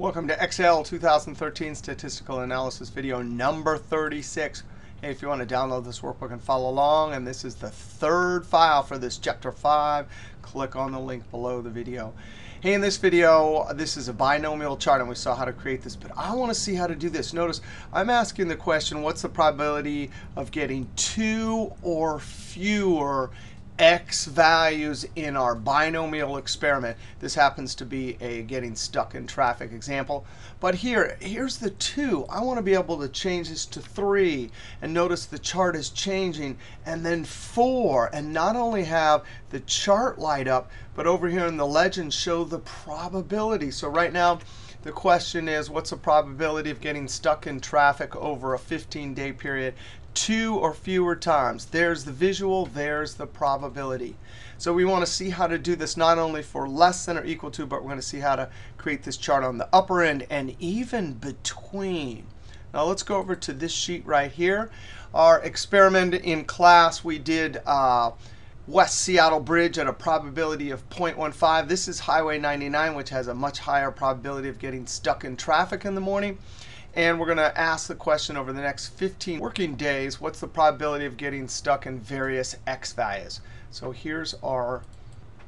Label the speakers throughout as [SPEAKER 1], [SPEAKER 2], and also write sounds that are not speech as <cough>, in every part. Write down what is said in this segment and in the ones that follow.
[SPEAKER 1] Welcome to Excel 2013 Statistical Analysis video number 36. Hey, if you want to download this workbook and follow along, and this is the third file for this chapter 5, click on the link below the video. Hey, in this video, this is a binomial chart, and we saw how to create this, but I want to see how to do this. Notice I'm asking the question, what's the probability of getting two or fewer x values in our binomial experiment. This happens to be a getting stuck in traffic example. But here, here's the 2. I want to be able to change this to 3. And notice the chart is changing. And then 4. And not only have the chart light up, but over here in the legend show the probability. So right now, the question is, what's the probability of getting stuck in traffic over a 15-day period? Two or fewer times. There's the visual. There's the probability. So we want to see how to do this not only for less than or equal to, but we're going to see how to create this chart on the upper end and even between. Now let's go over to this sheet right here. Our experiment in class, we did uh, West Seattle Bridge at a probability of 0.15. This is Highway 99, which has a much higher probability of getting stuck in traffic in the morning. And we're going to ask the question over the next 15 working days, what's the probability of getting stuck in various x values? So here's our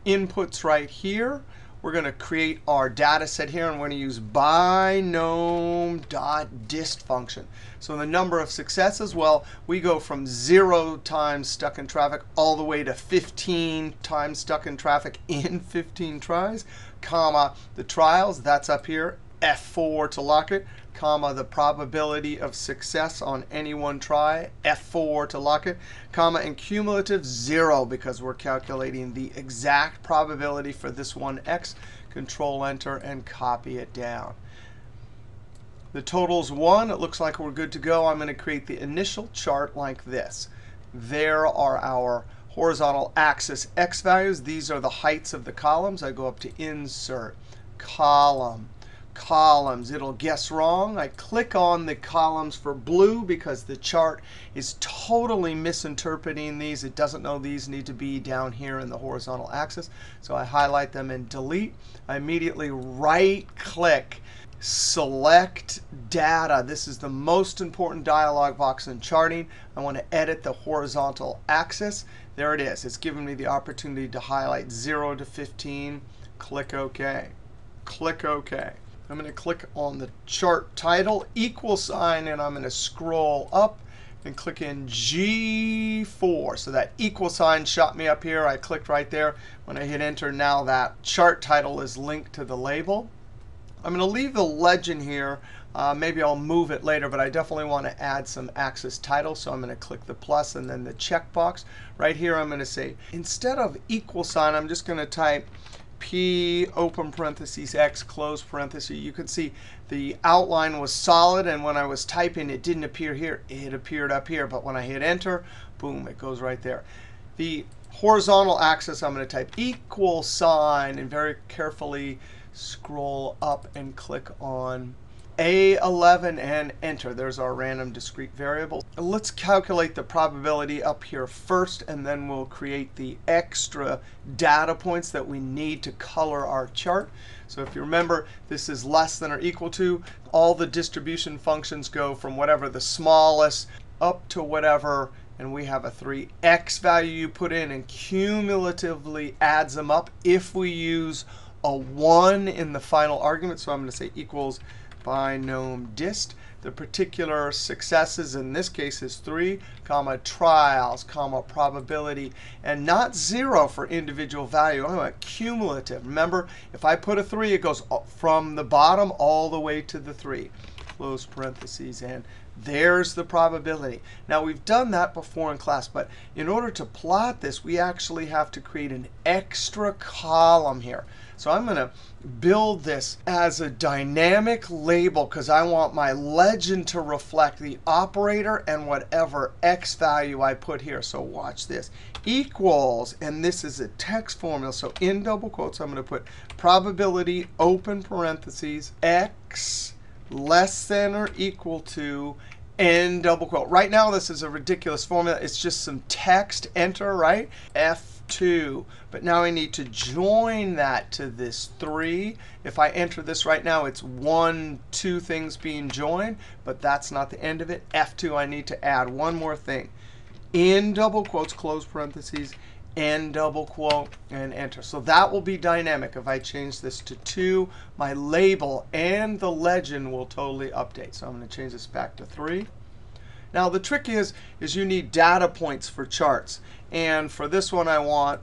[SPEAKER 1] inputs right here. We're going to create our data set here, and we're going to use binom.dist function. So the number of successes, well, we go from 0 times stuck in traffic all the way to 15 times stuck in traffic <laughs> in 15 tries, comma, the trials, that's up here, F4 to lock it comma, the probability of success on any one try, F4 to lock it, comma, and cumulative 0 because we're calculating the exact probability for this one x. Control Enter and copy it down. The total's 1. It looks like we're good to go. I'm going to create the initial chart like this. There are our horizontal axis x values. These are the heights of the columns. I go up to Insert, Column, columns. It'll guess wrong. I click on the columns for blue because the chart is totally misinterpreting these. It doesn't know these need to be down here in the horizontal axis. So I highlight them and delete. I immediately right click, select data. This is the most important dialog box in charting. I want to edit the horizontal axis. There it is. It's giving me the opportunity to highlight 0 to 15. Click OK. Click OK. I'm going to click on the chart title, equal sign, and I'm going to scroll up and click in G4. So that equal sign shot me up here. I clicked right there. When I hit Enter, now that chart title is linked to the label. I'm going to leave the legend here. Uh, maybe I'll move it later, but I definitely want to add some axis title. So I'm going to click the plus and then the checkbox. Right here, I'm going to say, instead of equal sign, I'm just going to type P open parentheses X close parentheses. You can see the outline was solid. And when I was typing, it didn't appear here. It appeared up here. But when I hit Enter, boom, it goes right there. The horizontal axis, I'm going to type equal sign and very carefully scroll up and click on a11 and enter. There's our random discrete variable. Let's calculate the probability up here first, and then we'll create the extra data points that we need to color our chart. So if you remember, this is less than or equal to. All the distribution functions go from whatever the smallest up to whatever and we have a 3 x value you put in and cumulatively adds them up if we use a 1 in the final argument. So I'm going to say equals binom dist. The particular successes in this case is 3, comma, trials, comma, probability, and not 0 for individual value. I want cumulative. Remember, if I put a 3, it goes from the bottom all the way to the 3. Close parentheses, and there's the probability. Now, we've done that before in class, but in order to plot this, we actually have to create an extra column here. So I'm going to build this as a dynamic label because I want my legend to reflect the operator and whatever x value I put here. So watch this. Equals, and this is a text formula. So in double quotes, I'm going to put probability, open parentheses, x less than or equal to end double quote. Right now, this is a ridiculous formula. It's just some text, enter, right? F 2. But now I need to join that to this 3. If I enter this right now, it's 1, 2 things being joined. But that's not the end of it. F2, I need to add one more thing. In double quotes, close parentheses, end double quote, and enter. So that will be dynamic. If I change this to 2, my label and the legend will totally update. So I'm going to change this back to 3. Now the trick is, is you need data points for charts. And for this one, I want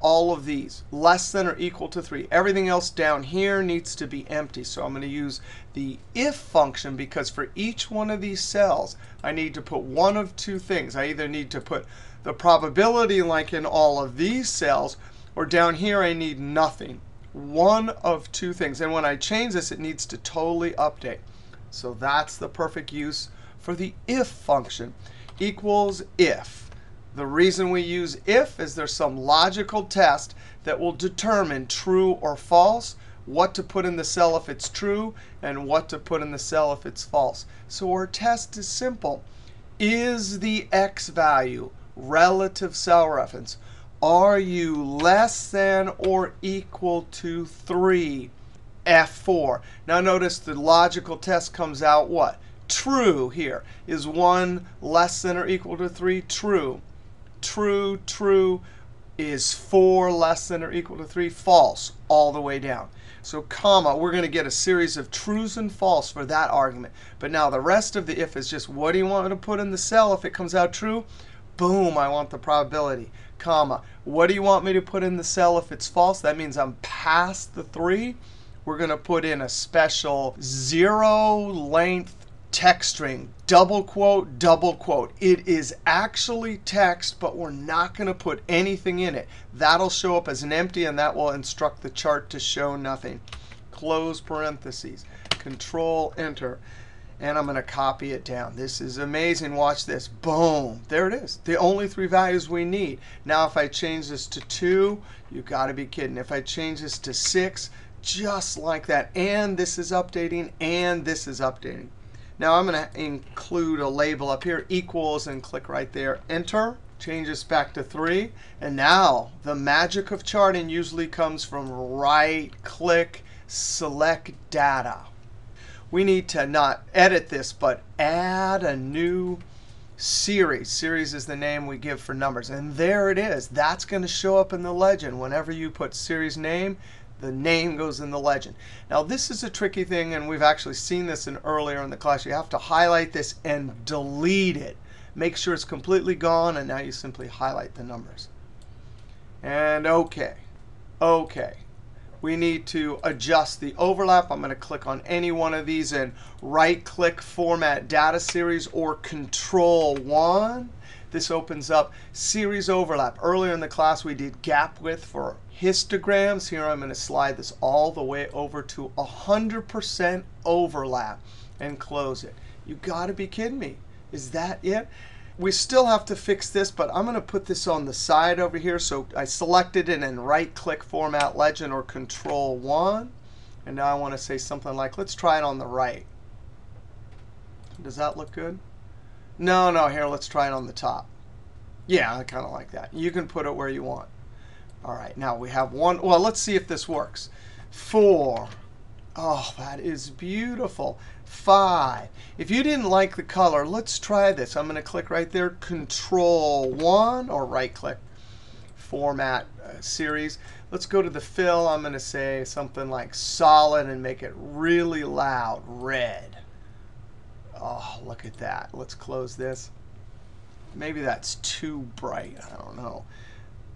[SPEAKER 1] all of these, less than or equal to 3. Everything else down here needs to be empty. So I'm going to use the if function because for each one of these cells, I need to put one of two things. I either need to put the probability like in all of these cells, or down here I need nothing. One of two things. And when I change this, it needs to totally update. So that's the perfect use for the if function equals if. The reason we use if is there's some logical test that will determine true or false, what to put in the cell if it's true, and what to put in the cell if it's false. So our test is simple. Is the x value relative cell reference? Are you less than or equal to 3? F4. Now notice the logical test comes out what? true here. Is 1 less than or equal to 3? True. True, true. Is 4 less than or equal to 3? False, all the way down. So comma, we're going to get a series of trues and false for that argument. But now the rest of the if is just what do you want me to put in the cell if it comes out true? Boom, I want the probability. Comma, what do you want me to put in the cell if it's false? That means I'm past the 3. We're going to put in a special zero length text string, double quote, double quote. It is actually text, but we're not going to put anything in it. That'll show up as an empty, and that will instruct the chart to show nothing. Close parentheses. Control Enter. And I'm going to copy it down. This is amazing. Watch this. Boom. There it is. The only three values we need. Now if I change this to 2, you've got to be kidding. If I change this to 6, just like that. And this is updating, and this is updating. Now I'm going to include a label up here, equals, and click right there. Enter. Change this back to 3. And now the magic of charting usually comes from right-click, select data. We need to not edit this, but add a new series. Series is the name we give for numbers. And there it is. That's going to show up in the legend. Whenever you put series name, the name goes in the legend. Now this is a tricky thing, and we've actually seen this in earlier in the class. You have to highlight this and delete it. Make sure it's completely gone, and now you simply highlight the numbers. And OK. OK. We need to adjust the overlap. I'm going to click on any one of these and right-click Format Data Series or Control 1. This opens up series overlap. Earlier in the class, we did gap width for histograms. Here I'm going to slide this all the way over to 100% overlap and close it. You got to be kidding me. Is that it? We still have to fix this, but I'm going to put this on the side over here. So I selected it and right-click Format Legend or Control 1. And now I want to say something like, let's try it on the right. Does that look good? No, no, here, let's try it on the top. Yeah, I kind of like that. You can put it where you want. All right, now we have one. Well, let's see if this works. Four. Oh, that is beautiful. Five. If you didn't like the color, let's try this. I'm going to click right there, Control 1, or right-click, Format uh, Series. Let's go to the fill. I'm going to say something like solid and make it really loud, red. Oh, look at that. Let's close this. Maybe that's too bright. I don't know.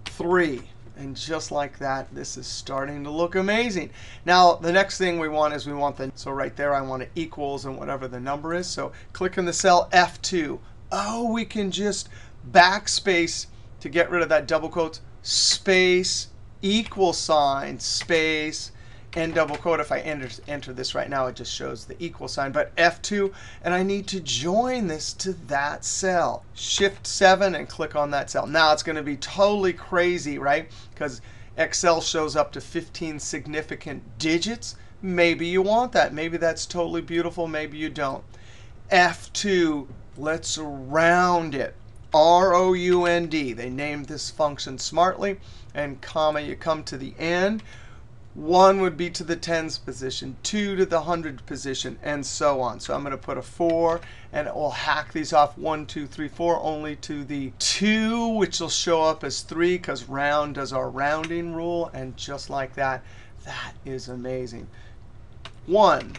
[SPEAKER 1] Three. And just like that, this is starting to look amazing. Now, the next thing we want is we want the, so right there, I want it equals and whatever the number is. So click in the cell F2. Oh, we can just backspace to get rid of that double quotes, space, equal sign, space, end double quote. If I enter, enter this right now, it just shows the equal sign. But F2, and I need to join this to that cell. Shift 7 and click on that cell. Now it's going to be totally crazy, right? Because Excel shows up to 15 significant digits. Maybe you want that. Maybe that's totally beautiful. Maybe you don't. F2, let's round it. R-O-U-N-D. They named this function smartly. And comma, you come to the end. 1 would be to the tens position, 2 to the hundred position, and so on. So I'm going to put a 4, and it will hack these off 1, 2, 3, 4, only to the 2, which will show up as 3 because round does our rounding rule. And just like that, that is amazing. 1.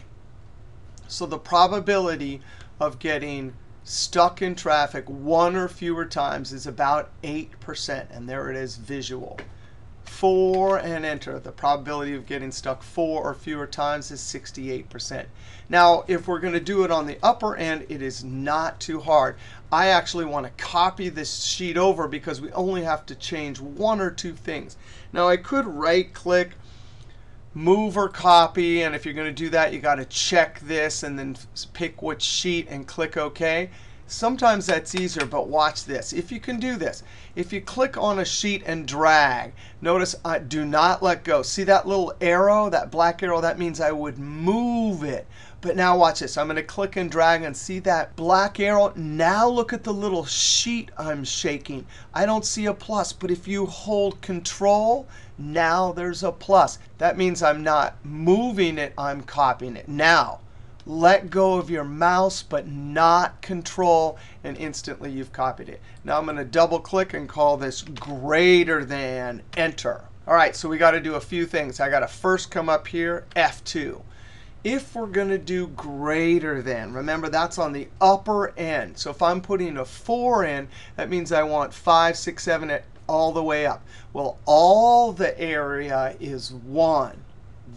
[SPEAKER 1] So the probability of getting stuck in traffic one or fewer times is about 8%. And there it is visual. 4 and enter. The probability of getting stuck 4 or fewer times is 68%. Now, if we're going to do it on the upper end, it is not too hard. I actually want to copy this sheet over because we only have to change one or two things. Now, I could right click, move or copy. And if you're going to do that, you got to check this and then pick which sheet and click OK. Sometimes that's easier, but watch this. If you can do this, if you click on a sheet and drag, notice I do not let go. See that little arrow, that black arrow? That means I would move it. But now watch this. I'm going to click and drag and see that black arrow. Now look at the little sheet I'm shaking. I don't see a plus. But if you hold Control, now there's a plus. That means I'm not moving it. I'm copying it. Now, let go of your mouse, but not control, and instantly you've copied it. Now I'm going to double click and call this greater than enter. All right, so we got to do a few things. I got to first come up here, F2. If we're going to do greater than, remember that's on the upper end. So if I'm putting a 4 in, that means I want 5, 6, 7, all the way up. Well, all the area is 1.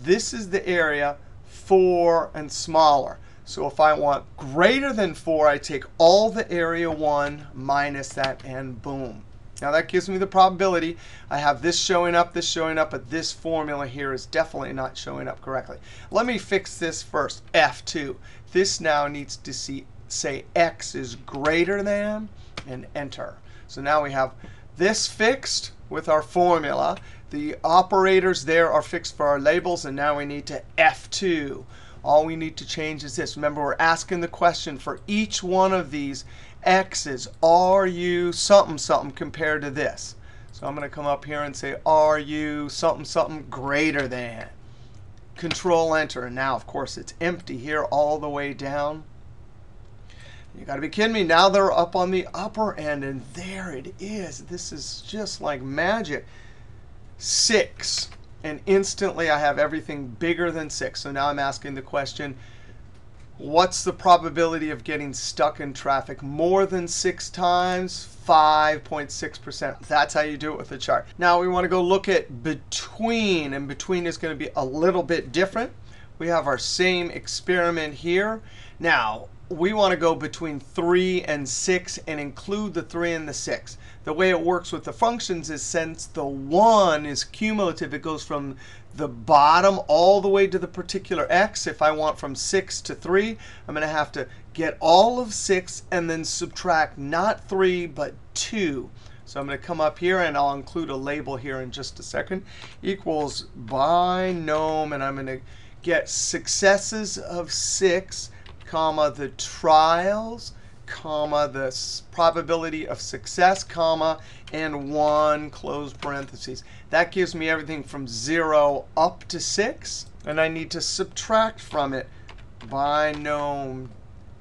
[SPEAKER 1] This is the area 4 and smaller. So if I want greater than 4, I take all the area 1 minus that, and boom. Now that gives me the probability. I have this showing up, this showing up, but this formula here is definitely not showing up correctly. Let me fix this first, F2. This now needs to see, say x is greater than, and enter. So now we have this fixed with our formula. The operators there are fixed for our labels, and now we need to F2. All we need to change is this. Remember, we're asking the question for each one of these x's. Are you something something compared to this? So I'm going to come up here and say, are you something something greater than? Control Enter. And now, of course, it's empty here all the way down. You got to be kidding me. Now they're up on the upper end, and there it is. This is just like magic. 6. And instantly, I have everything bigger than 6. So now I'm asking the question, what's the probability of getting stuck in traffic more than 6 times? 5.6%. That's how you do it with the chart. Now we want to go look at between. And between is going to be a little bit different. We have our same experiment here. Now, we want to go between 3 and 6 and include the 3 and the 6. The way it works with the functions is since the 1 is cumulative, it goes from the bottom all the way to the particular x. If I want from 6 to 3, I'm going to have to get all of 6 and then subtract not 3, but 2. So I'm going to come up here, and I'll include a label here in just a second, equals binom, and I'm going to get successes of 6 comma, the trials, comma, the probability of success, comma, and 1, close parentheses. That gives me everything from 0 up to 6. And I need to subtract from it binom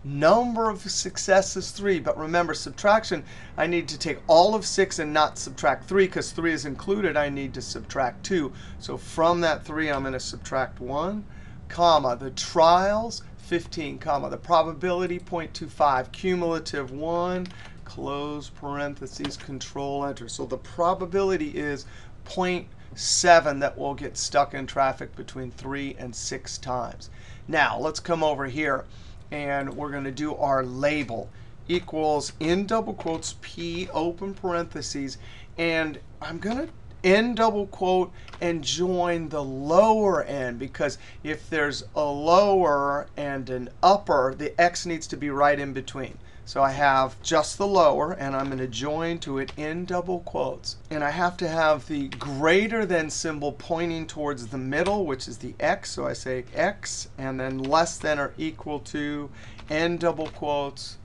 [SPEAKER 1] number of successes 3. But remember, subtraction, I need to take all of 6 and not subtract 3. Because 3 is included, I need to subtract 2. So from that 3, I'm going to subtract 1, comma, the trials, 15, comma, the probability 0.25, cumulative 1, close parentheses, control enter. So the probability is 0.7 that we'll get stuck in traffic between 3 and 6 times. Now, let's come over here, and we're going to do our label equals in double quotes p open parentheses. And I'm going to end double quote and join the lower end. Because if there's a lower and an upper, the x needs to be right in between. So I have just the lower, and I'm going to join to it in double quotes. And I have to have the greater than symbol pointing towards the middle, which is the x. So I say x, and then less than or equal to, end double quotes,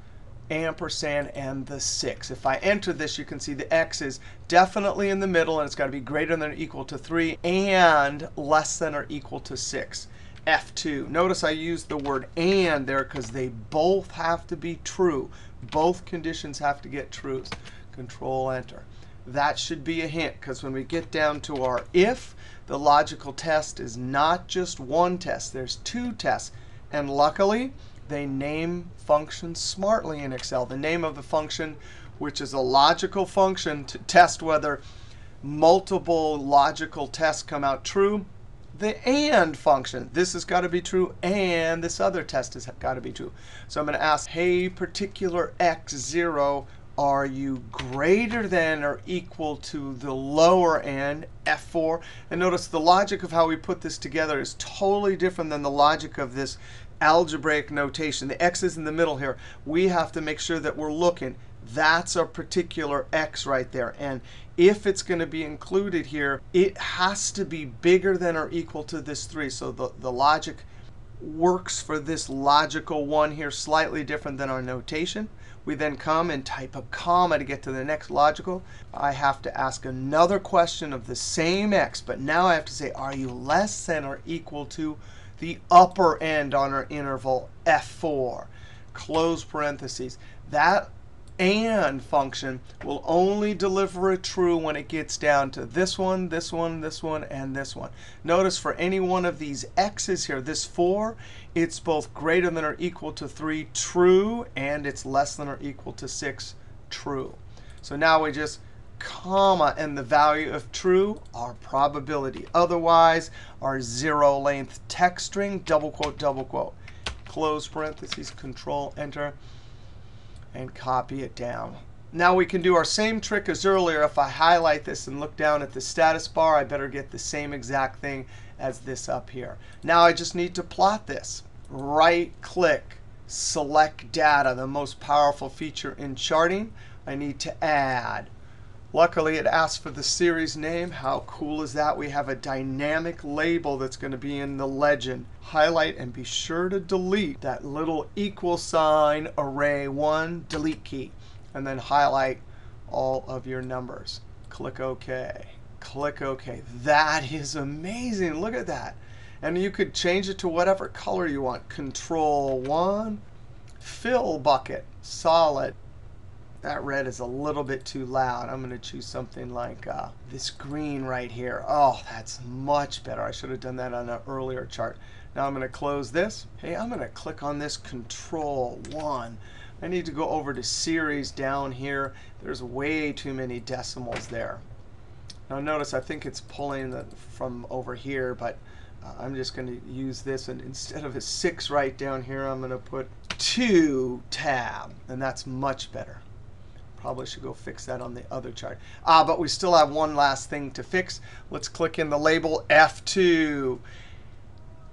[SPEAKER 1] ampersand, and the 6. If I enter this, you can see the x is definitely in the middle, and it's got to be greater than or equal to 3 and less than or equal to 6. F2. Notice I used the word and there because they both have to be true. Both conditions have to get trues. Control Enter. That should be a hint because when we get down to our if, the logical test is not just one test. There's two tests. And luckily, they name functions smartly in Excel. The name of the function, which is a logical function to test whether multiple logical tests come out true, the AND function. This has got to be true, and this other test has got to be true. So I'm going to ask, hey, particular x0, are you greater than or equal to the lower end, F4? And notice the logic of how we put this together is totally different than the logic of this algebraic notation. The x is in the middle here. We have to make sure that we're looking. That's a particular x right there. And if it's going to be included here, it has to be bigger than or equal to this 3. So the, the logic works for this logical one here slightly different than our notation. We then come and type a comma to get to the next logical. I have to ask another question of the same x, but now I have to say, are you less than or equal to the upper end on our interval f4? Close parentheses. That and function will only deliver a true when it gets down to this one, this one, this one, and this one. Notice for any one of these x's here, this 4, it's both greater than or equal to 3, true, and it's less than or equal to 6, true. So now we just comma and the value of true, our probability. Otherwise, our zero length text string, double quote, double quote. Close parentheses, control, enter and copy it down. Now we can do our same trick as earlier. If I highlight this and look down at the status bar, I better get the same exact thing as this up here. Now I just need to plot this. Right click, select data, the most powerful feature in charting. I need to add. Luckily, it asks for the series name. How cool is that? We have a dynamic label that's going to be in the legend. Highlight and be sure to delete that little equal sign array 1 delete key. And then highlight all of your numbers. Click OK. Click OK. That is amazing. Look at that. And you could change it to whatever color you want. Control 1, fill bucket, solid. That red is a little bit too loud. I'm going to choose something like uh, this green right here. Oh, that's much better. I should have done that on an earlier chart. Now I'm going to close this. Hey, I'm going to click on this Control 1. I need to go over to series down here. There's way too many decimals there. Now notice I think it's pulling the, from over here, but uh, I'm just going to use this. And instead of a 6 right down here, I'm going to put 2 tab. And that's much better. Probably should go fix that on the other chart. Ah, but we still have one last thing to fix. Let's click in the label F2,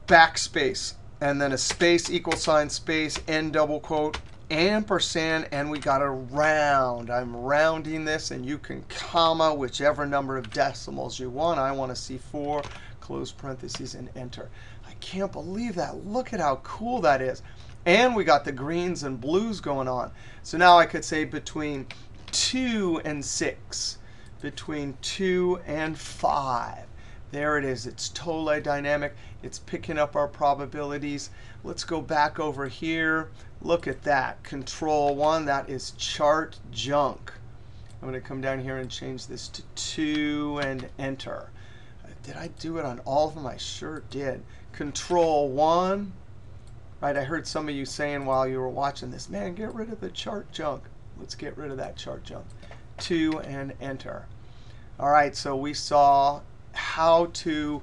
[SPEAKER 1] backspace, and then a space, equal sign, space, end double quote, ampersand, and we got a round. I'm rounding this, and you can comma whichever number of decimals you want. I want to see 4, close parentheses, and enter. I can't believe that. Look at how cool that is. And we got the greens and blues going on. So now I could say between 2 and 6, between 2 and 5. There it is. It's totally dynamic. It's picking up our probabilities. Let's go back over here. Look at that. Control 1, that is chart junk. I'm going to come down here and change this to 2 and enter. Did I do it on all of them? I sure did. Control 1, Right, I heard some of you saying while you were watching this, man, get rid of the chart junk. Let's get rid of that chart junk. 2 and enter. All right, so we saw how to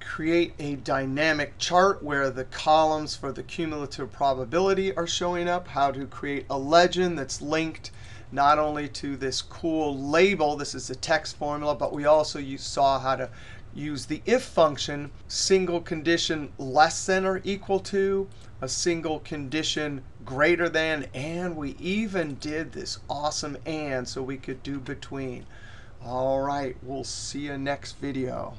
[SPEAKER 1] create a dynamic chart where the columns for the cumulative probability are showing up, how to create a legend that's linked not only to this cool label, this is a text formula, but we also saw how to use the if function, single condition less than or equal to, a single condition greater than, and we even did this awesome and so we could do between. All right, we'll see you next video.